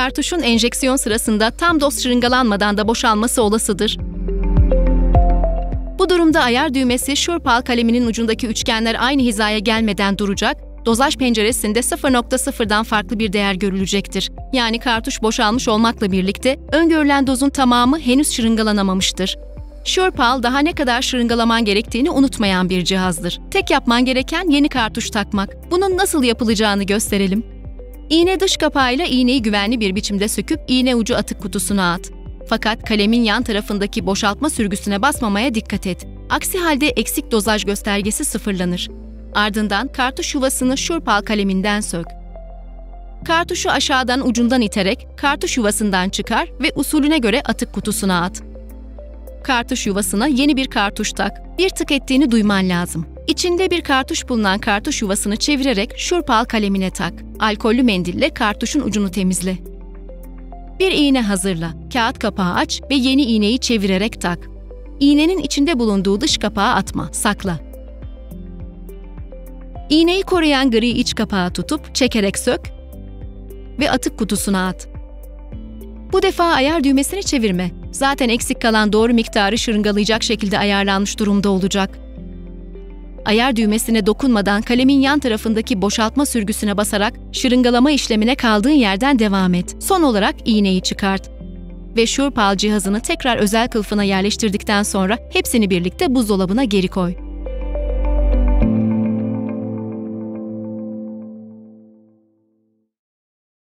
kartuşun enjeksiyon sırasında tam doz şırıngalanmadan da boşalması olasıdır. Bu durumda ayar düğmesi Şurpal kaleminin ucundaki üçgenler aynı hizaya gelmeden duracak, dozaj penceresinde 0.0'dan farklı bir değer görülecektir. Yani kartuş boşalmış olmakla birlikte öngörülen dozun tamamı henüz şırıngalanamamıştır. SurePal daha ne kadar şırıngalaman gerektiğini unutmayan bir cihazdır. Tek yapman gereken yeni kartuş takmak. Bunun nasıl yapılacağını gösterelim. İğne dış kapağıyla iğneyi güvenli bir biçimde söküp iğne ucu atık kutusuna at. Fakat kalemin yan tarafındaki boşaltma sürgüsüne basmamaya dikkat et. Aksi halde eksik dozaj göstergesi sıfırlanır. Ardından kartuş yuvasını şurpal kaleminden sök. Kartuşu aşağıdan ucundan iterek kartuş yuvasından çıkar ve usulüne göre atık kutusuna at. Kartuş yuvasına yeni bir kartuş tak. Bir tık ettiğini duyman lazım. İçinde bir kartuş bulunan kartuş yuvasını çevirerek şurpal kalemine tak. Alkollü mendille kartuşun ucunu temizle. Bir iğne hazırla. Kağıt kapağı aç ve yeni iğneyi çevirerek tak. İğnenin içinde bulunduğu dış kapağı atma, sakla. İğneyi koruyan gri iç kapağı tutup çekerek sök ve atık kutusuna at. Bu defa ayar düğmesini çevirme. Zaten eksik kalan doğru miktarı şırıngalayacak şekilde ayarlanmış durumda olacak. Ayar düğmesine dokunmadan kalemin yan tarafındaki boşaltma sürgüsüne basarak şırıngalama işlemine kaldığın yerden devam et. Son olarak iğneyi çıkart. Ve Şurpal cihazını tekrar özel kılıfına yerleştirdikten sonra hepsini birlikte buzdolabına geri koy.